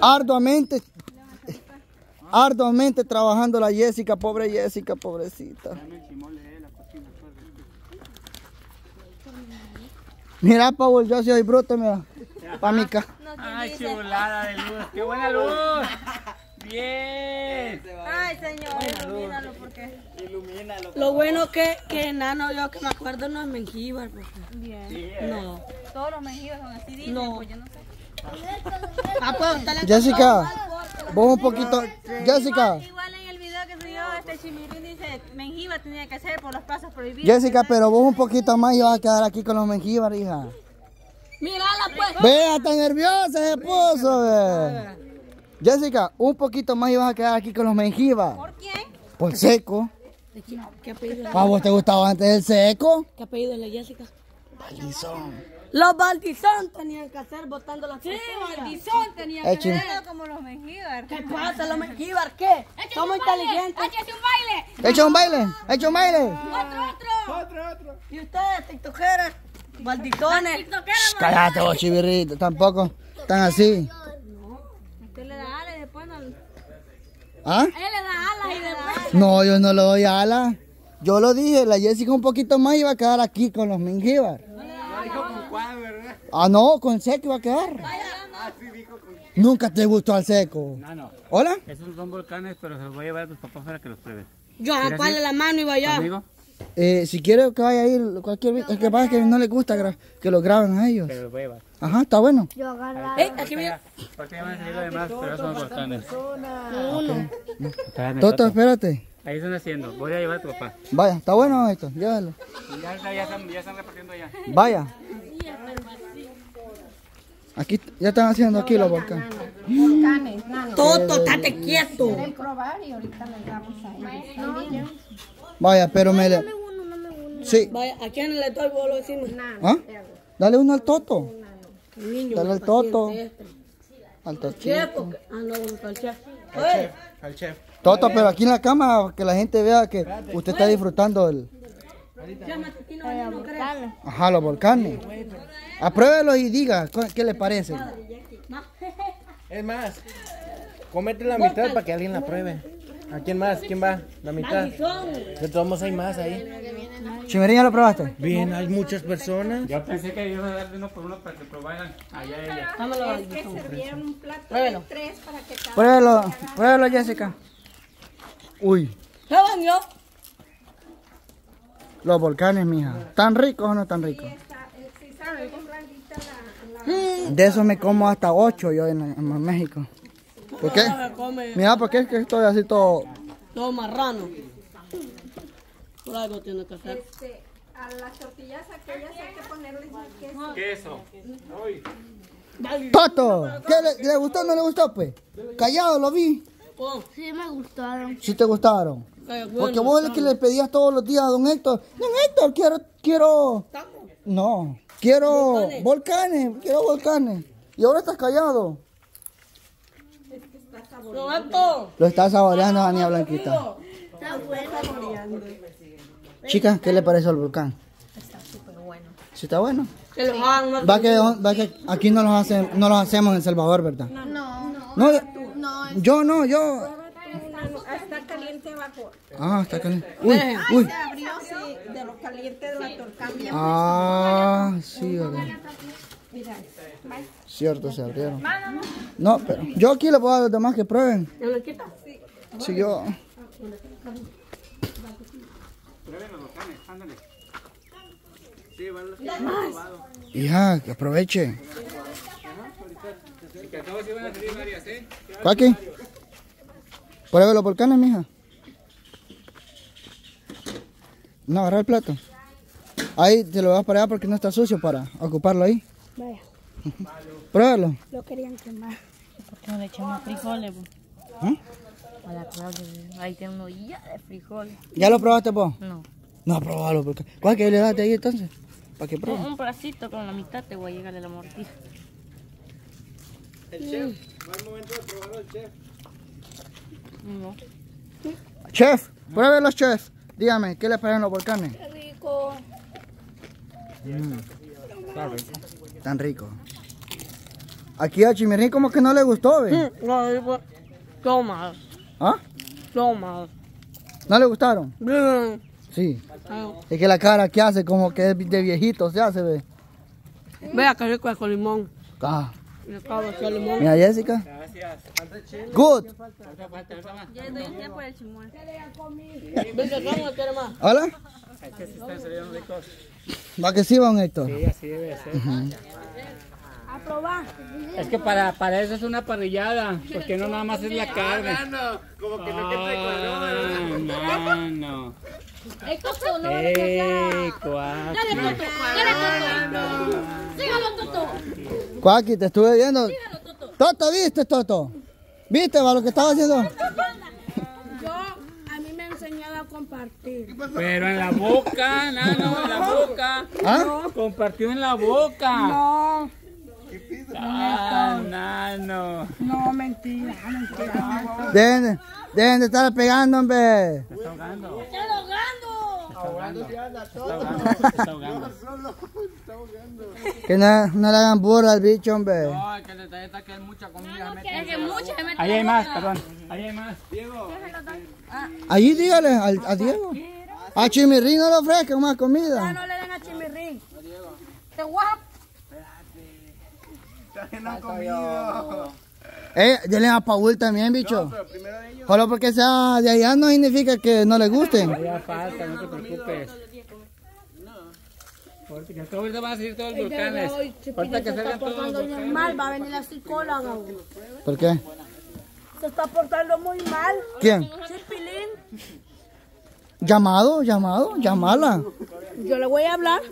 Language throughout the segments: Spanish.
arduamente, arduamente trabajando la Jessica, pobre Jessica, pobrecita. Mira, Paul, yo soy bruto, mira. Pa' mi ca. Ay, chulada de luz. ¡Qué buena luz! Bien. Ay, señor, ilumínalo porque. Lo bueno que, que enano, yo que me acuerdo, no es Mengíbar. porque- Bien. No. Todos los mejidos son así, dicen, No. pues yo no sé. Ah, pues, Jessica, vos un poquito. Jessica, Igual, igual en el video que subió este chimirín dice, Menjiva tenía que hacer por los pasos prohibidos. Jessica, pero vos un poquito más y vas a quedar aquí con los mengíbar, hija. Mírala, pues. Vea, tan nerviosa se puso, ve. Jessica, un poquito más y vas a quedar aquí con los mengíbar. ¿Por quién? Por seco. ¿Qué apellido? ¿A vos te gustaba antes el seco? ¿Qué apellido es la Jessica? Baldizón. Los Baldizón tenían que hacer botando las Sí, Baldizón tenía Eh, que hacerlo como los Menjivar. ¿Qué pasa, los Mengíbar? ¿Qué? Somos inteligentes. ¡Échate un baile! Echa un baile, echa un baile. ¡Otro, otro! ¿Y ustedes, tiktokeras? Baldizones. Cállate vos, chivirrito, tampoco tan así. Usted le da alas y después no... Él ¿Ah? le da alas y después... No, yo no le doy ala. Yo lo dije, la Jessica un poquito más iba a quedar aquí con los mengíbar. Ah, no, con seco iba a quedar. Nunca te gustó el seco. No, no. ¿Hola? Esos son volcanes, pero se los voy a llevar a tus papás para que los prueben. Yo a ¿Quieres jalarle ir la mano y vaya. ¿Conmigo? Eh, si quiere que vaya a ir, cualquier vi- Es que pasa que no le gusta que lo graben a ellos. Pero los voy a llevar. Ajá, está bueno. Eh, aquí viene. Porque ya van a salir los demás, pero esos son volcanes. Uno. Toto, espérate. Ahí están haciendo. Voy a llevar a tu papá. Vaya, está bueno esto, llévalo. Ya, ya, ya están, ya están repartiendo allá. Vaya. Aquí, ya están haciendo aquí los volcanes. Toto, estate quieto. Vaya, pero me le... Sí. Vaya, ¿a quién le doy bolo encima? ¿Ah? Dale uno al Toto. El. Dale al Toto. este. Al que- Ah, el chef. Toto, pero aquí en la cámara, que la gente vea que usted está disfrutando del... Ajá, los volcanes. Apruébelo y diga qué le parece. Es más, cómete la mitad para que alguien la pruebe. ¿A quién más? ¿Quién va? La mitad. De todos modos hay más ahí. Chimerín, ¿ya lo probaste? Bien, hay muchas personas. Yo pensé que iban a dar de uno por uno para que probaran allá ella. Dámelo, Baldizón. Pruébelo, pruébelo, Jessica. Uy, ¿Qué van yo? Los volcanes, mija. ¿Tan ricos o no tan ricos? De esos me como hasta ocho yo en, en México. ¿Por qué? Mira, ¿por qué es que estoy así todo... todo marrano. Por algo tiene que hacer. A las tortillas aquellas hay que ponerles queso. Queso. Uy. ¡Toto! ¿Qué le, le gustó o no le gustó, pues? Callado, lo vi. Oh, Sí me gustaron. Sí te gustaron. Bueno. Porque vos es el que le pedías todos los días a don Héctor. Don Héctor, quiero, quiero... No, quiero volcanes. quiero volcanes. Y ahora estás callado. Roberto. Lo está saboreando Dania Blanquita. Está bueno. Chica, ¿qué le parece al volcán? Está súper bueno. ¿Sí está bueno? Que los hagan más. Va que, va que aquí no los, hacen, no los hacemos en El Salvador, ¿verdad? No, no. No, No, yo no, yo... Está caliente abajo. Ah, está caliente. Uy, uy. Se abrió sí, de lo caliente de la torcambia. Ah, sí. Cierto, se abrieron. No, pero yo aquí le puedo dar a los demás que prueben. ¿Ya me quita? Si yo... Prueben los volcanes, ándale. Sí, van los que. Hija, que aproveche. Que a salir varias, ¿eh? Cuaki. Pruebe los volcanes, mija. No, agarra el plato. Ahí te lo vas para allá porque no está sucio para ocuparlo ahí. Vaya, Pruébalo. lo querían quemar. ¿Por qué no le echamos frijoles? po? ¿Ah? A la Claudia, ahí tiene una olla de frijoles. ¿Ya lo probaste vos? No. No, probalo. Porque... ¿Cuál que le daste ahí entonces? Para que pruebe. Un, pedacito con la mitad te voy a llegar de la mordida. El chef, va el momento de probarlo el chef. No. Chef, pruebe los chefs. Dígame, ¿qué le parecen los volcanes? Qué rico. Tan rico. Aquí a Chimirrín como que no le gustó, ve. No, toma, ¿Ah? toma. ¿No le gustaron? Bien. Sí. Es que la cara que hace como que es de viejito se hace, ve. Vea que rico es con limón. Ah. Mira, Jessica. Gracias. Good. Hola. Es. Va que sí, don Héctor. Sí, así debe ser. A probar. Es que para, para eso es una parrillada, porque no nada más es la carne. Como que Ah, no, no. El costo, no ¡Ey, cuatro! Dale, Toto. Dale, Toto. Sígalo, Toto. Cuaki, te estuve viendo. Toto, ¿viste, Toto? ¿Viste, va, lo que estaba haciendo? Yo, a mí me han enseñado a compartir. Pero en la boca, nano, en la boca. ¿Ah? Compartió en la boca. No, Ah, nano. no, mentira, mentira. Dejen, de- dejen de estar pegando, hombre. Está ahogando. ¡Está ahogando! Está ahogando. Está ahogando. Que no, no le hagan burra al bicho, hombre. No, que el detalle está que hay mucha comida. Es que mucha se mete Ahí hay más, perdón. Ahí hay más. Allí dígale al, a Diego. A Chimirrín no le ofrezcan más comida. No le den a Chimirrín. Te guap. Eh, denle a Paul también, bicho. Solo porque sea de allá no significa que no le gusten. Ya falta, no te preocupes. Porque ya ahorita van a salir todos los volcanes. Ahorita que salgan todos los volcanes. Mal, va a venir la psicóloga. ¿Por qué? Se está portando muy mal. ¿Quién? Chipilín. ¿Llamado? ¿Llamado? Llamala. Yo le voy a hablar.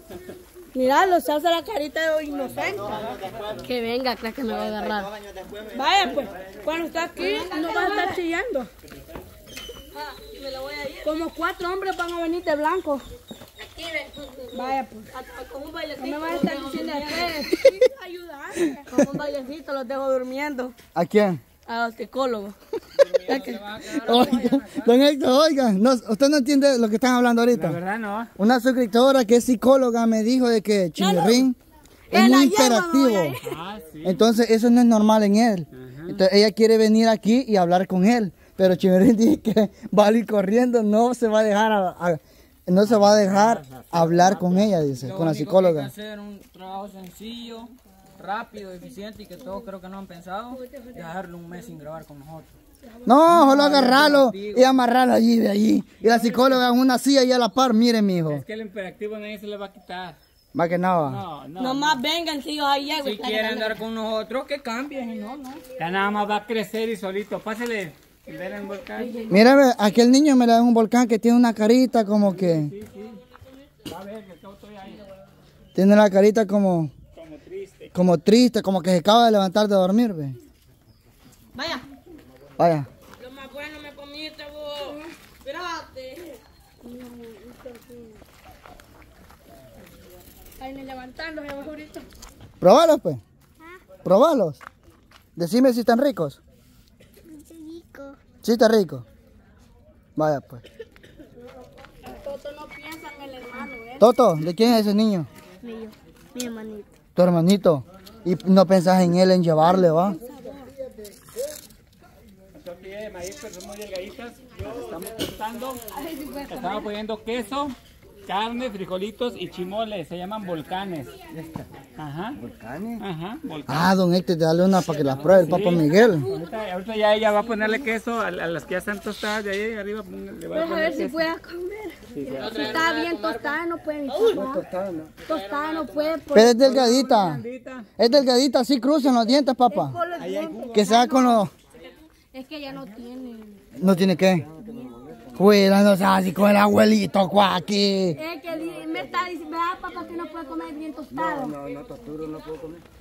Mira, lo se hace la carita de inocente. Que venga, crees que me va a agarrar. Vaya, pues, cuando está aquí, no vas a estar chillando. Como cuatro hombres van a venir de blanco. Vaya, pues. Con un bailecito. No me vas a estar diciendo ayudar. Con un bailecito los dejo durmiendo. ¿A quién? A los psicólogos. Oiga, don Héctor, oiga, no, usted no entiende lo que están hablando La ahorita. verdad no. Una suscriptora que es psicóloga me dijo de que Chimirrín es muy ir. Ah, sí. Entonces eso no es normal en él. Entonces ella quiere venir aquí y hablar con él. Pero Chimirrín dice que va a ir corriendo, no se va a dejar a- a- no se va a dejar hablar con ella, dice, con la psicóloga. hacer un trabajo sencillo, rápido, eficiente y que todos creo que no han pensado, dejarlo un mes sin grabar con nosotros. No, solo agarrarlo y amarrarlo allí de allí. Y la psicóloga en una silla y a la par, mire mi hijo. Es que el imperativo nadie se le va a quitar. Va que no va. No, no. Nomás vengan, si yo ahí llego. Si quieren andar con nosotros, que cambien y no, no. Ya nada más va a crecer y solito. Pásele. Mira, ve, aquel niño me le da un volcán que tiene una carita como que... Va a ver que todo estoy ahí. Tiene la carita como... Como triste. Como triste, como que se acaba de levantar de dormir, ve. Vaya. Vaya. Lo más bueno me comiste vos. Espérate. Ahí me ahorita. Probalos, pues. Probalos. Decime si están ricos. Sí, está rico. Vaya, pues. Toto no piensa en el hermano, ¿eh? Toto, ¿de quién es ese niño? Mío, mi hermanito. Tu hermanito. Y no pensás en él, en llevarle, ¿va? Nosotros Estamos cortando. Estamos poniendo queso, carne, frijolitos y chimoles. Se llaman volcanes. Ajá. ¿Volcanes? Ajja, volcanes. Ah, don Héctor, dale una para que la pruebe el papá Miguel. Ahorita, ahorita ya ella va a ponerle queso a, a las que ya están tostadas de ahí arriba. Le va a Vamos a poner ver si pueda comer. Sí, sí. Si está bien tostada, no puede. Tostada no puede. por- Pero es delgadita. Es delgadita, así cruzan los dientes, papá. Que sea con los... Es que ya no tiene. No tiene que. Cuidándose así con el abuelito, cuaqui. Es que di- me está diciendo, ¿verdad, papá, que no puede comer bien tostado?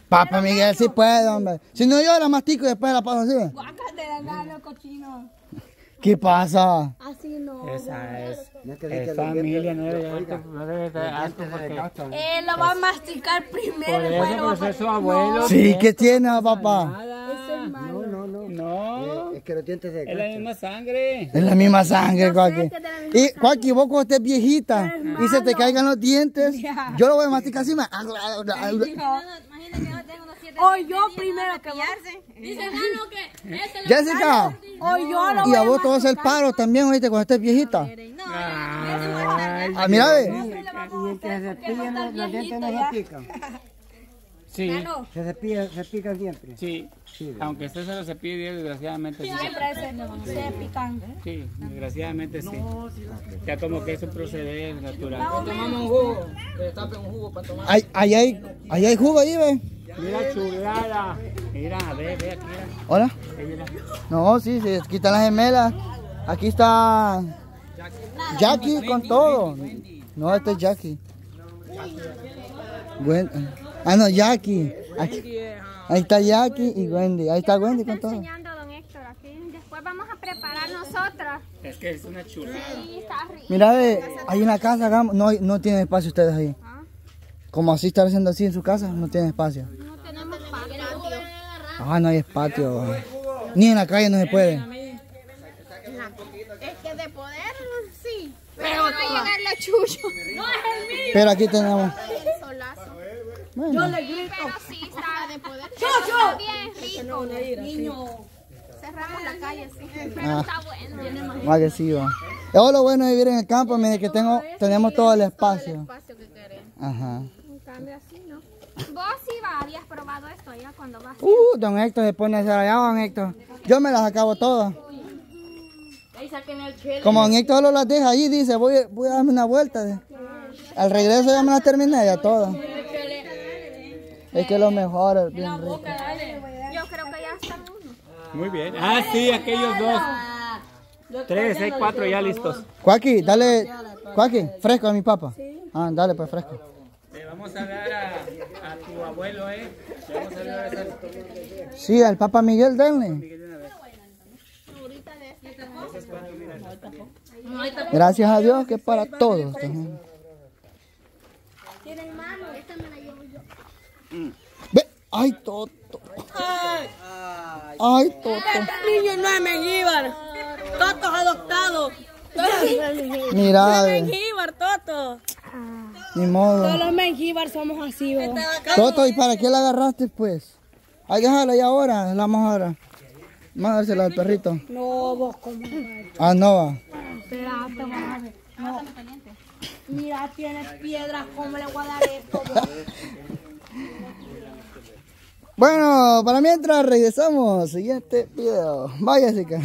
Papá Miguel sí puede, hombre. Si no yo la mastico y después la paso así. Guácate de andar, cochino. ¿Qué pasa? Así no. Esa es, es familia, no debe, no debe estar alto porque Él lo va a masticar por primero. eso bueno, pues es su abuelo. Sí, ¿qué tiene, papá? Nada. No, no, no. No, Es que los dientes es la misma sangre. Es la misma sangre, cuaqui. Y cuaqui, vos cuando estés viejita y se te caigan los dientes, yo lo voy a masticar así. me- Imagínate que tengo unos siete O yo de primero que. Dice Nano que este lo Jessica, O yo lo y voy a a vos te vas a hacer paro también, oíste, cuando estés viejita. No, Ah, mira, ve. Y el que se cepilla los dientes no se pican. Sí, Se cepilla, se pican siempre. sí. Aunque usted se lo cepille, desgraciadamente sí. Siempre se, se pican. Sí, desgraciadamente sí. Ya como que es un proceder natural. Tomamos un jugo, que destapen un jugo para tomar. Ahí, ahí hay, ahí hay jugo ahí, ve. Mira chulada. Mira, ve, ve aquí. Mira. Hola. No, sí, sí, aquí están las gemelas. Aquí está Jackie con todo. No, este es Jackie. Gwen- Ah, no, Jackie. Aquí- Ahí está Jackie y Wendy. Ahí está Wendy con todo. enseñando don Héctor aquí. Después vamos a preparar nosotras. Es que es una está rico. Mira, ve, hay una casa, hagamos- no, no tienen espacio ustedes ahí. Como así estar haciendo así en su casa, no tienen espacio. No tenemos patio. Ah, no hay espacio. Ni en la calle no se puede. Es que de poder, sí. Pero no llegar la chucho. No es el mío. Pero aquí tenemos. El solazo. Bueno, Pero sí está de poder. Bien rico. Cerramos la calle, sí. Pero Ah. está bueno. más que sí, va. Eso es lo bueno de vivir en el campo, mire que tengo, tenemos todo el espacio. Espacio que querés. Ajá. En cambio así, ¿no? Vos sí va, habías probado esto allá cuando vas. Uh, don Héctor se pone a hacer allá, don Héctor. Yo me las acabo todas. Como don Héctor solo las deja ahí, dice, voy, voy a darme una vuelta. de- Al regreso ya me las terminé ya todas. Es que lo mejor es bien rico. Yo creo que ya están uno. Muy bien. Ah, sí, aquellos dos. Tres, hay cuatro ya listos. Cuaki, dale, Cuaki, fresco a mi papá. Ah, dale pues fresco. Le vamos a dar a, a tu abuelo, ¿eh? Le vamos a dar esa. Sí, al Papa Miguel, denle. Gracias a Dios que es para todos. Ve, ay, Toto. Ay, Toto. Niño no es Mengíbar. Toto es adoptado. Mira, ve, Mengíbar, Toto. ni modo. Todos los Mengíbar somos así, ¿no? Toto, ¿y para qué la agarraste, pues? Ay, déjala ya ahora, la vamos ahora. Vamos a dársela al perrito. No, vos como. Ah, no va. Espérate, vamos a ver. No. Mira, tienes piedras, ¿cómo le voy a dar esto? Bueno, para mientras regresamos, siguiente video. Vaya, chica.